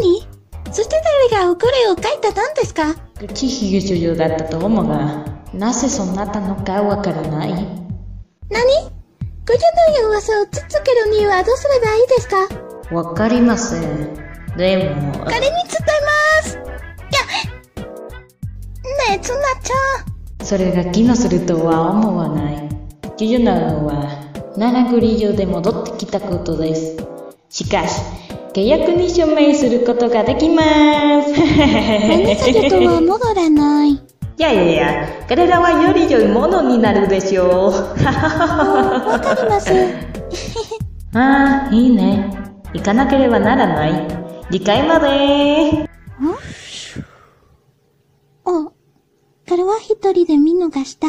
何？そして誰が遅れを書いたなんですか？口ひげ所長だったと思うが、なぜそうなったのかわからない。何？ごじゃない噂をつっつけるにはどうすればいいですか？わかりません。でも、彼に伝えますいやねえ、つなちゃん。それが気のするとは思わない。ジュジュナウは、七栗城で戻ってきたことです。しかし、契約に署名することができます。何さげとは戻らない。いやいやいや、彼らはより良いものになるでしょう。わかります。ああ、いいね。行かなければならない。次回までお、彼は一人で見逃した。